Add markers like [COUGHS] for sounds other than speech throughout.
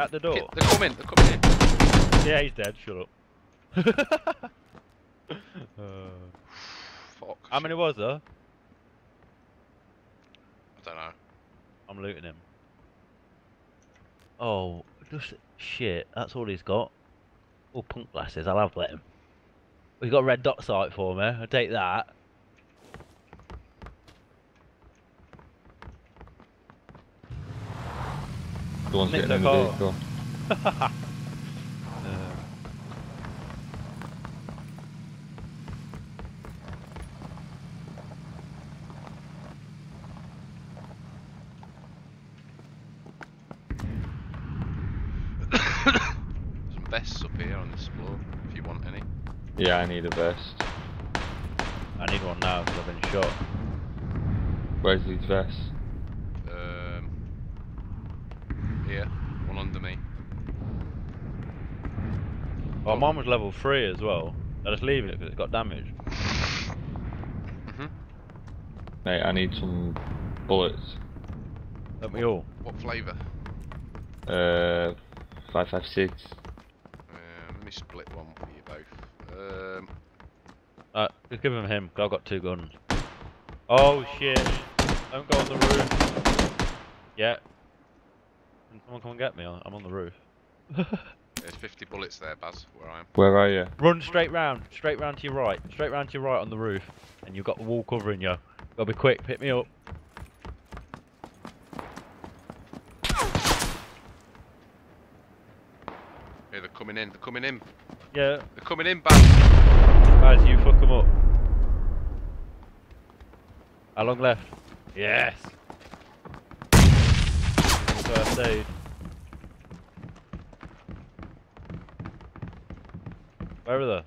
At the door. They're coming, they're coming in. Yeah, he's dead. Shut up. [LAUGHS] uh, Fuck. how many was there? I don't know. I'm looting him. Oh, just shit. That's all he's got. Oh, punk glasses. I'll have let him. We got a red dot sight for me. I'll take that. The one's Nick getting in the the vehicle. [LAUGHS] Uh, [COUGHS] Some vests up here on this floor, if you want any. Yeah, I need a vest. I need one now because I've been shot. Where's these vests? Um, here, one under me. Oh, mine was level 3 as well. I just leave it because it's got damage. hmm Mate, I need some bullets. Don't we all? What flavour? Uh, 556. Um, let me split one for you both. Um, Uh, just give him him, 'cause I've got two guns. Oh shit! Don't go on the roof. Yeah. Can someone come and get me? I'm on the roof. [LAUGHS] there's 50 bullets there, Baz, where I am. Where are you? Run straight round, straight round to your right, straight round to your right on the roof, and you've got the wall covering you. Gotta be quick, pick me up. Here, they're coming in, they're coming in. Yeah, They're coming in, Baz. guys, you fuck them up. How long left? Yes. First aid. Where are they?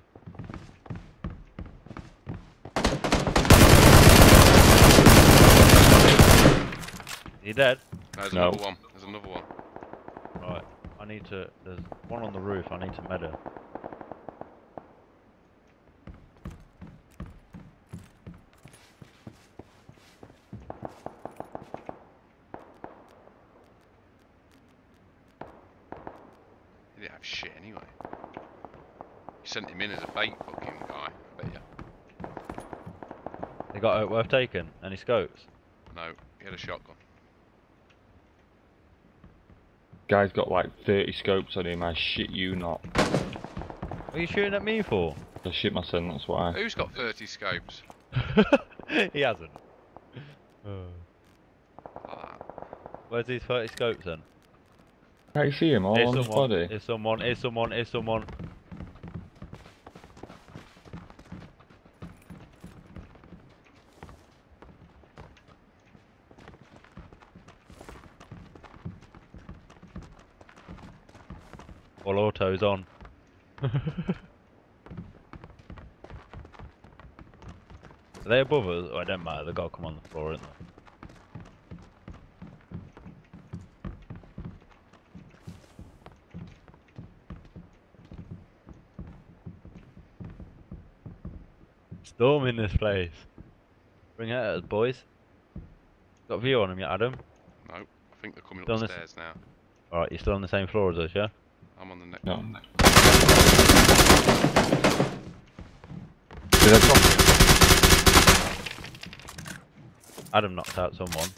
Are you dead? There's No. another one. There's another one. Right. I need to. There's one on the roof. I need to med her. Shit anyway. You sent him in as a bait fucking guy, I bet you. They got it worth taking. Any scopes? No, he had a shotgun. Guy's got like 30 scopes on him, I shit you not. What are you shooting at me for? I shit my son, that's why. Who's got 30 scopes? [LAUGHS] he hasn't. Uh, where's these 30 scopes then? Can't see him all on his body? Here's someone. Here's someone. Here's someone. All autos on. [LAUGHS] Are they above us? Oh, it don't matter. They've got to come on the floor, isn't they? Storm in this place. Bring it at us, boys. Got a view on him yet, Adam? No, I think they're coming Still up on the stairs now. Alright, you're still on the same floor as us, yeah? I'm on the next No. one. Did I drop? Adam knocked out someone.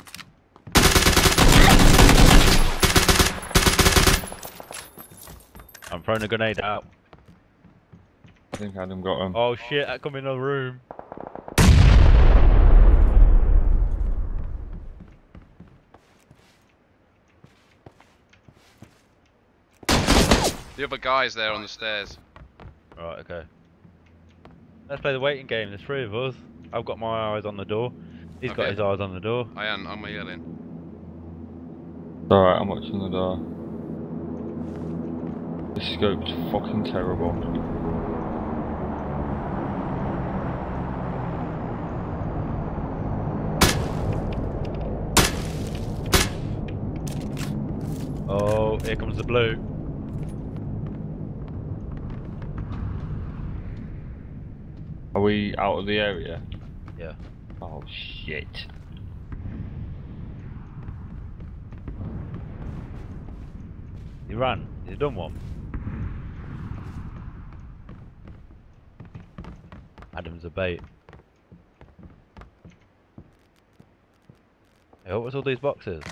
I'm throwing a grenade out. I think Adam got him. Oh shit, that come in the room. The other guy's there on the stairs. Right, okay. Let's play the waiting game, there's three of us. I've got my eyes on the door. He's got his eyes on the door. I am, I'm yelling. Alright, I'm watching the door. The scope's fucking terrible. Oh, here comes the blue. Are we out of the area? Yeah. Oh shit. He ran. He's done one. Adam's a bait. Hey, what was all these boxes?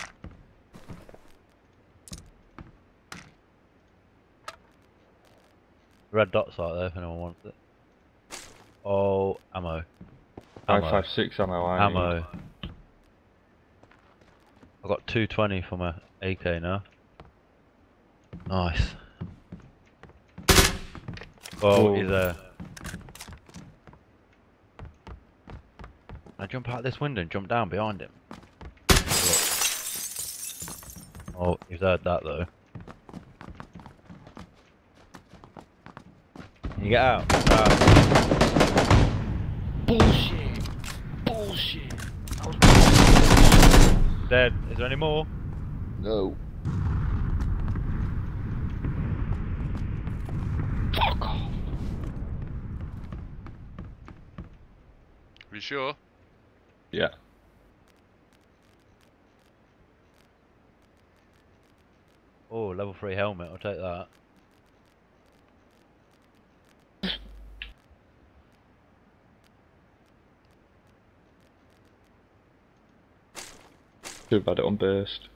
Red dots out there if anyone wants it. Oh, ammo. Ammo. 556 ammo, I need. Ammo. I've got 220 for my AK now. Nice. Oh, Whoa. he's there. I jump out this window and jump down behind him. Look. Oh, he's heard that though. You get out? Get out. Bullshit! Bullshit! Dead. Is there any more? No. Fuck off. Are you sure? Yeah. Oh, level 3 helmet, I'll take that. Too bad it on burst.